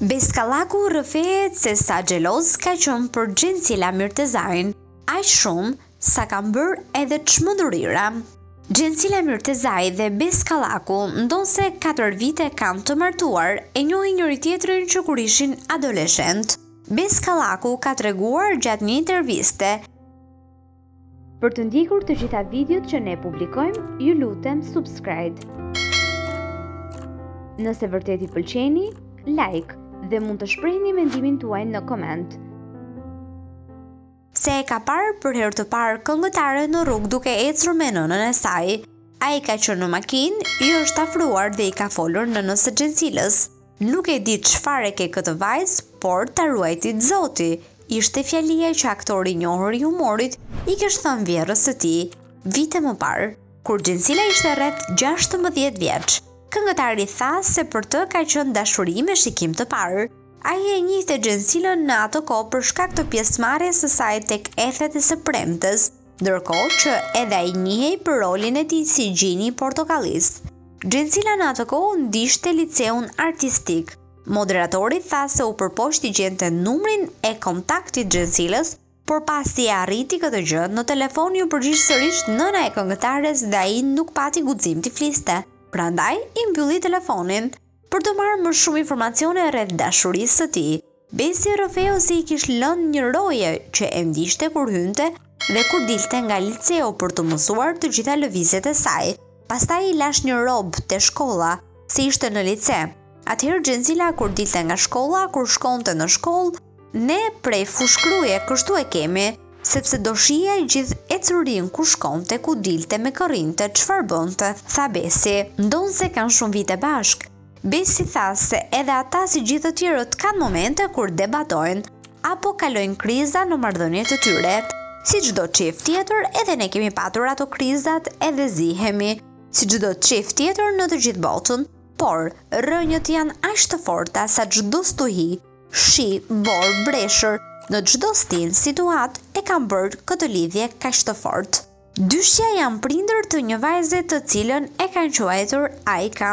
Bes Kallaku rrëfehet se sa xheloz ka qenë për Xhensila Myrtezain, aq shumë sa ka bërë edhe çmendurira. Xhensila Myrtezaj dhe Bes Kallaku ndonëse katër vite kanë të martuar e njohin njëri-tjetrin që kur ishin adoleshentë. Bes Kallaku ka treguar gjatë një interviste, Për të ndjekur të gjitha videot që ne publikojmë, ju lutem subscribe. Nëse vërtet i pëlqeni, like dhe mund të shprehni mendimin tuaj në koment. Se e ka parë për herë të parë këngëtaren në rrugë duke ecur me nënën e saj. Ai ka qenë në makinë, i është afruar dhe i ka folur nënës së Xhensilës. Nuk e di çfarë e ke këtë vajzë, por ta ruajttë Zoti, ishte fjalia që aktori i njohur i humorit i kish thënë vjerrës së tij, vite më parë, kur Xhensila ishte rreth gjashtëmbëdhjetë vjeç. Këngëtari tha se për të ka qenë dashuri me shikim të parë. Ai e njihte Xhensilën në atë kohë për shkak të pjesëmarrjes së saj tek Ethet e së premtes, ndërkohë që edhe ai njihej për rolin e tij si Gjini i Portokallisë. Xhensila në atë kohë ndiqte liceun artistik. Moderatori tha se u përpoq t'i gjente numrin e kontaktit Xhensilës, por pasi e arriti këtë gjë, në telefon iu përgjigj sërish nëna e këngëtares dhe ai nuk pati guxim t'i fliste. Prandaj i mbylli telefonin, për të marrë më shumë informacione rreth dashurisë së tij. Besi rrëfeu se i kish lënë një roje që e ndiqte kur hynte dhe kur dilte nga liceu për të mësuar të gjitha lëvizjet e saj. Pastaj i lashë një rob te shkolla, se ishte në lice. Atëherë Xhensila kur dilte nga shkolla, kur shkonte në shkollë, ne prej Fushë-Kruje kështu e kemi, sepse do shihja gjithë ecurinë ku shkonte, ku dilte, me kë rrinte, çfarë bënte, tha Besi. Ndonëse kanë shumë vite bashkë, Besi tha se edhe ata si gjithë të tjerët kanë momente kur debatojnë apo kalojnë kriza në marrëdhëniet e tyre. Si çdo çift tjetër edhe ne kemi patur ato krizat edhe zihemi si çdo çift tjetër në të gjithë botën, por rrënjët janë aq të forta sa çdo stuhi, shi, borë, breshër, në çdo stinë, situatë e kanë bërë këtë lidhje kaq të fortë. Dyshja janë prindër të një vajze të cilën e kanë quajtur Ajka.